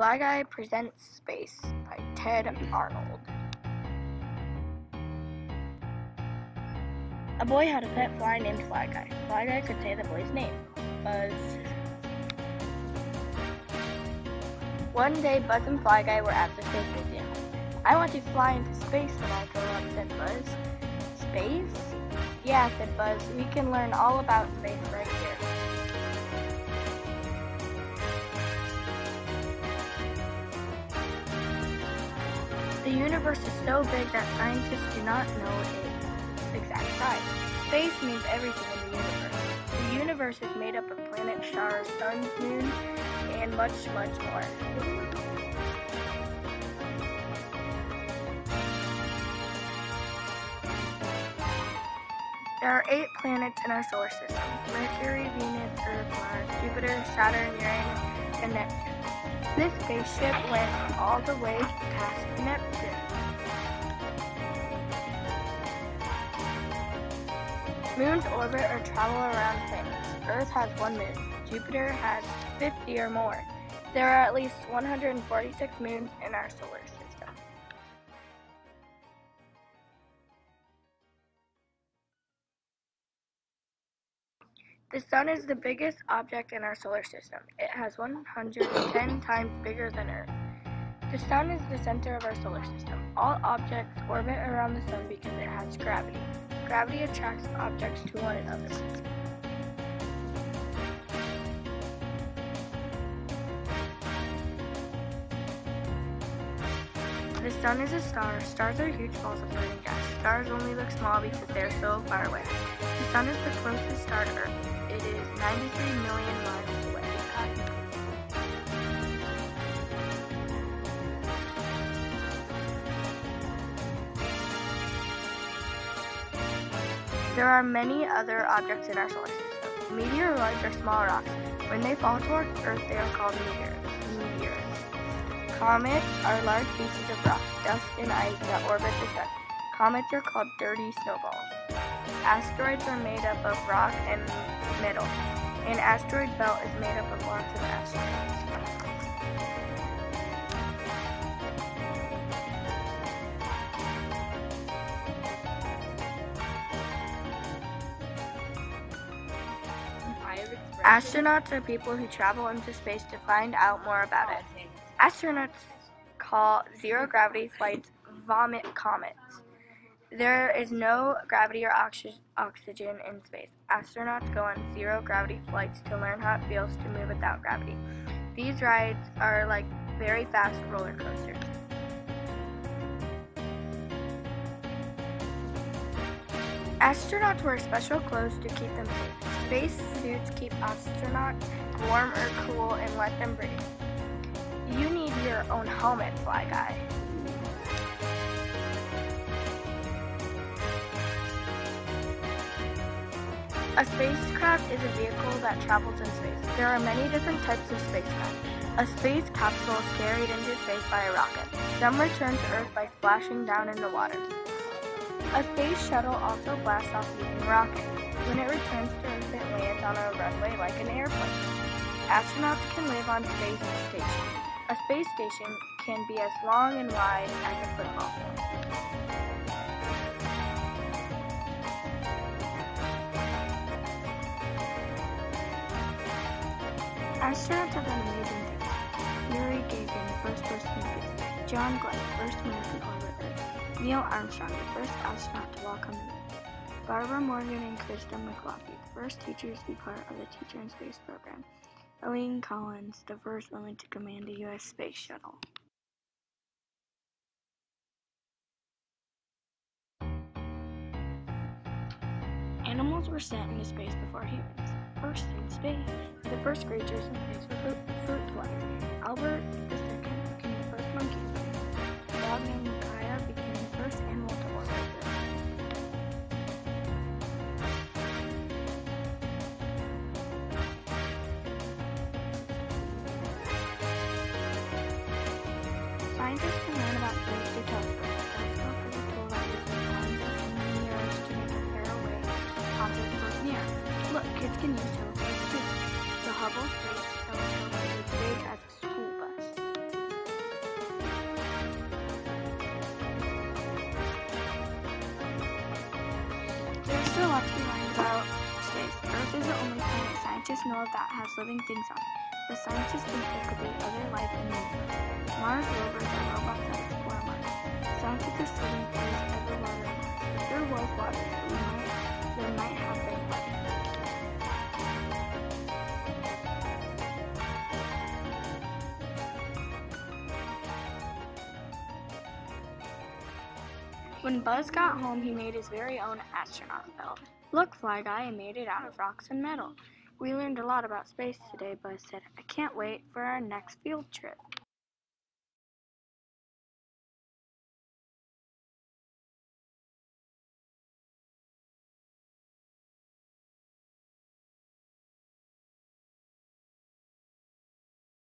Fly Guy Presents Space by Tedd Arnold. A boy had a pet fly named Fly Guy. Fly Guy could say the boy's name, Buzz. One day, Buzz and Fly Guy were at the Space Museum. I want to fly into space when I grow up, said Buzz. Space? Yeah, said Buzz. We can learn all about space right universe is so big that scientists do not know its exact size. Space means everything in the universe. The universe is made up of planets, stars, suns, moons, and much, much more. There are eight planets in our solar system Mercury, Venus, Earth, Mars, Jupiter, Saturn, Uranus, and Neptune. This spaceship went all the way past Neptune. Moons orbit or travel around planets. Earth has one moon. Jupiter has 50 or more. There are at least 146 moons in our solar system. The Sun is the biggest object in our solar system. It has 110 times bigger than Earth. The Sun is the center of our solar system. All objects orbit around the Sun because it has gravity. Gravity attracts objects to one another. The Sun is a star. Stars are huge balls of burning gas. Stars only look small because they are so far away. The Sun is the closest star to Earth. It is 93 million miles away. There are many other objects in our solar system. Meteoroids are small rocks. When they fall towards Earth, they are called meteors. Comets are large pieces of rock, dust, and ice that orbit the sun. Comets are called dirty snowballs. Asteroids are made up of rock and metal. An asteroid belt is made up of lots of asteroids. Astronauts are people who travel into space to find out more about it. Astronauts call zero gravity flights vomit comets. There is no gravity or oxy- oxygen in space. Astronauts go on zero gravity flights to learn how it feels to move without gravity. These rides are like very fast roller coasters. Astronauts wear special clothes to keep them safe. Space suits keep astronauts warm or cool and let them breathe. You need your own helmet, Fly Guy. A spacecraft is a vehicle that travels in space. There are many different types of spacecraft. A space capsule is carried into space by a rocket. Some return to Earth by splashing down in the water. A space shuttle also blasts off using rockets. When it returns to Earth, it lands on a runway like an airplane. Astronauts can live on space stations. A space station can be as long and wide as a football field. Astronauts have done amazing things. Yuri Gagarin, the first person in space. John Glenn, the first orbit Earth. Neil Armstrong, the first astronaut to walk on the moon. Barbara Morgan and Krista McLaughlin, the first teachers to be part of the Teacher in Space program. Eileen Collins, the first woman to command a U.S. space shuttle. Animals were sent into space before humans. First in space, the first creatures in space were fruit, fruit flies. Albert II became the first monkey. A dog named Kaya became the first animal to orbit Earth. Scientists can learn about space through telescopes. kids can use telescopes too. The Hubble Space Telescope is as big as a school bus. There's still a lot to be learned about space. Earth is the only planet scientists know of that has living things on it, but scientists think it could be When Buzz got home, he made his very own astronaut belt. Look, Fly Guy, I made it out of rocks and metal. We learned a lot about space today, Buzz said. I can't wait for our next field trip.